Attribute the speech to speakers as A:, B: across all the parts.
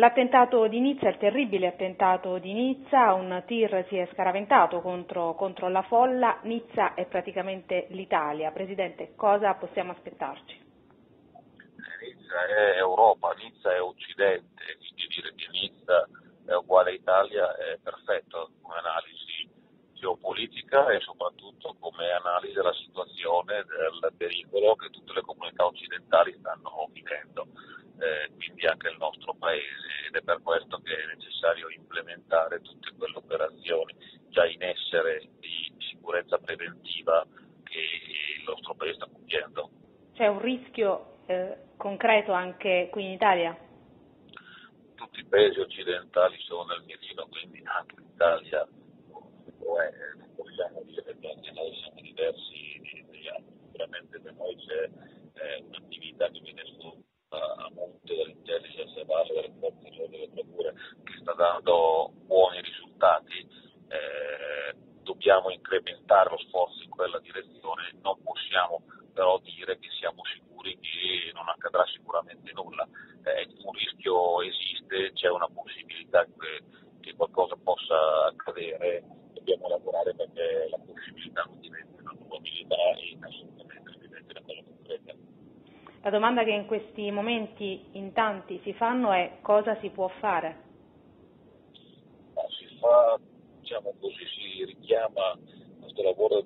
A: L'attentato di Nizza, il terribile attentato di Nizza, un tir si è scaraventato contro, contro la folla, Nizza è praticamente l'Italia. Presidente, cosa possiamo aspettarci?
B: Nizza è Europa, Nizza è Occidente, quindi dire che Nizza è uguale a Italia è perfetto come analisi geopolitica e soprattutto come analisi della situazione del pericolo che tutte le comunità occidentali stanno vivendo quindi anche il nostro paese ed è per questo che è necessario implementare tutte quelle operazioni già in essere di sicurezza preventiva che il nostro paese sta compiendo.
A: C'è un rischio eh, concreto anche qui in Italia?
B: Tutti i paesi occidentali sono nel mirino, quindi anche l'Italia non possiamo dire che anche noi siamo diversi dagli altri, sicuramente per noi c'è eh, un'attività che viene svolta a monte dell'intelligence e base delle forze delle procure che sta dando buoni risultati, eh, dobbiamo incrementare lo sforzo in quella direzione, non possiamo però dire che siamo sicuri che non accadrà sicuramente nulla, eh, un rischio esiste, c'è una possibilità che, che qualcosa possa accadere, dobbiamo lavorare perché la possibilità non diventi una probabilità e assolutamente diventi una cosa concreta.
A: La domanda che in questi momenti in tanti si fanno è cosa si può fare?
B: Fa, diciamo così, si richiama questo lavoro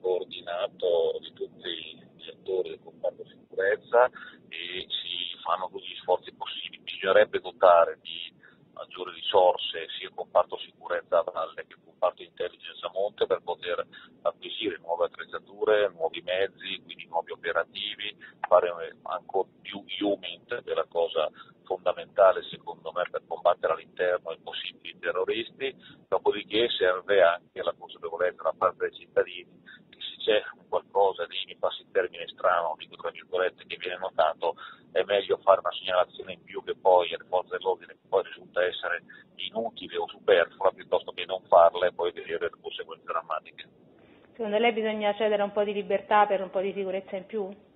B: coordinato di tutti gli attori del comparto sicurezza e si fanno gli sforzi possibili. Bisognerebbe dotare di maggiori risorse sia il comparto sicurezza a valle che il comparto intelligence a monte per poter acquisire nuove attrezzature, nuovi mezzi, quindi nuovi operativi, fare ancora più humint, che è la cosa fondamentale secondo me per combattere all'interno i possibili terroristi, dopodiché serve anche la consapevolezza da parte dei cittadini che se c'è qualcosa di, mi passi il termine strano, dico tra virgolette, che viene notato, è meglio fare una segnalazione in più che poi alle forze dell'ordine che poi risulta essere inutile o superflua piuttosto che non farla e poi vedere le conseguenze drammatiche.
A: Secondo lei bisogna cedere un po' di libertà per un po' di sicurezza in più?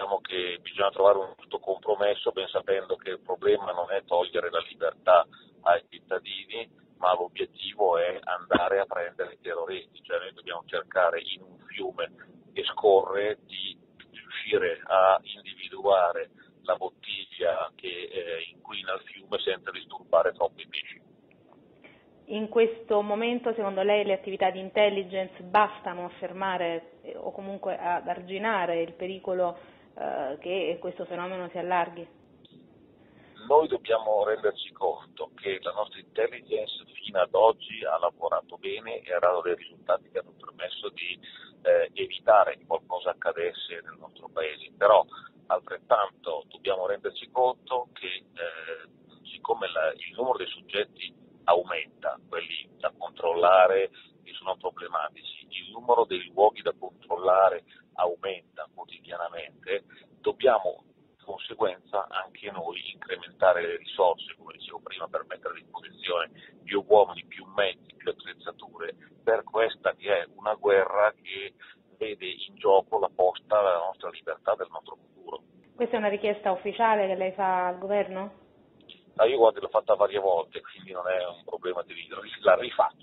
B: Diciamo che bisogna trovare un giusto compromesso ben sapendo che il problema non è togliere la libertà ai cittadini, ma l'obiettivo è andare a prendere i terroristi, cioè noi dobbiamo cercare in un fiume che scorre di riuscire a individuare la bottiglia che eh, inquina il fiume senza disturbare troppo i pesci.
A: In questo momento, secondo lei, le attività di intelligence bastano a fermare eh, o comunque ad arginare il pericolo eh, che questo fenomeno si allarghi?
B: Noi dobbiamo renderci conto che la nostra intelligence fino ad oggi ha lavorato bene e ha dato dei risultati che hanno permesso di eh, evitare che qualcosa accadesse nel nostro paese, però altrettanto dobbiamo renderci conto che eh, siccome la, il numero dei soggetti aumenta, quelli da controllare che sono problematici, il numero dei luoghi da controllare aumenta quotidianamente, dobbiamo di conseguenza anche noi incrementare le risorse, come dicevo prima, per mettere a disposizione più uomini, più mezzi, più attrezzature per questa che è una guerra che vede in gioco la posta della nostra libertà, del nostro futuro.
A: Questa è una richiesta ufficiale che lei fa al governo?
B: io guardi l'ho fatta varie volte, quindi non è un problema di video, l'ha rifatta